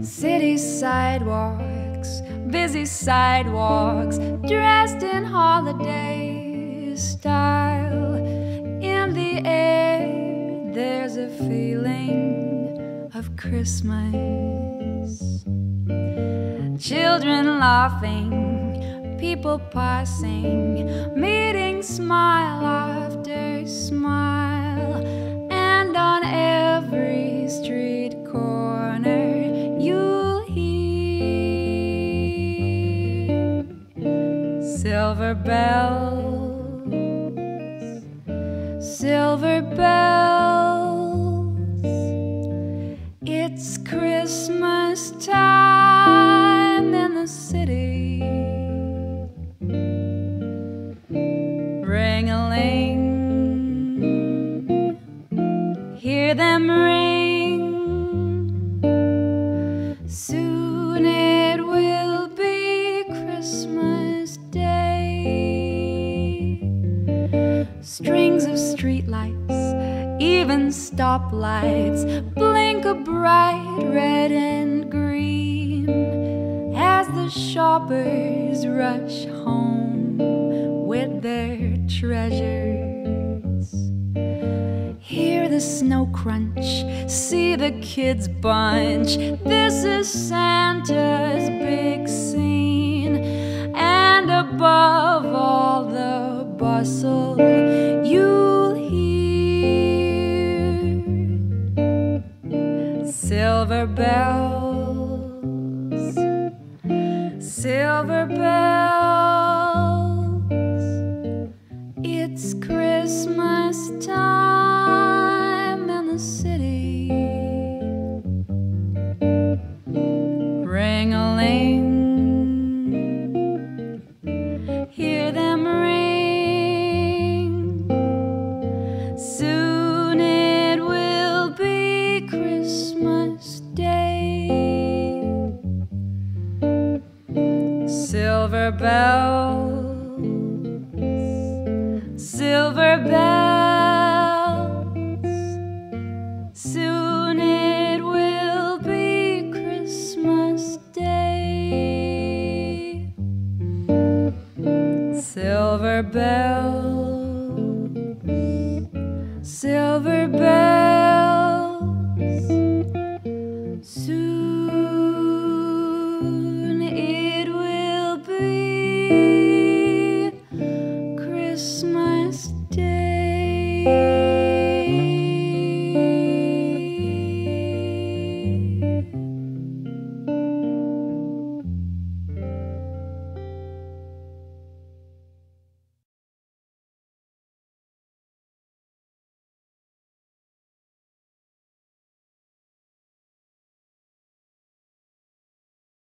City sidewalks, busy sidewalks, dressed in holiday style. In the air, there's a feeling of Christmas. Children laughing, people passing, meeting smile after smile, silver bells, silver bells. It's Christmas time in the city. Strings of streetlights, even stoplights, blink a bright red and green as the shoppers rush home with their treasures. Hear the snow crunch, see the kids bunch. This is Santa's big scene, and above all the bustle, silver bells, silver bells. Silver bells silver bells. Soon it will be Christmas Day. Silver bells, silver bells. Soon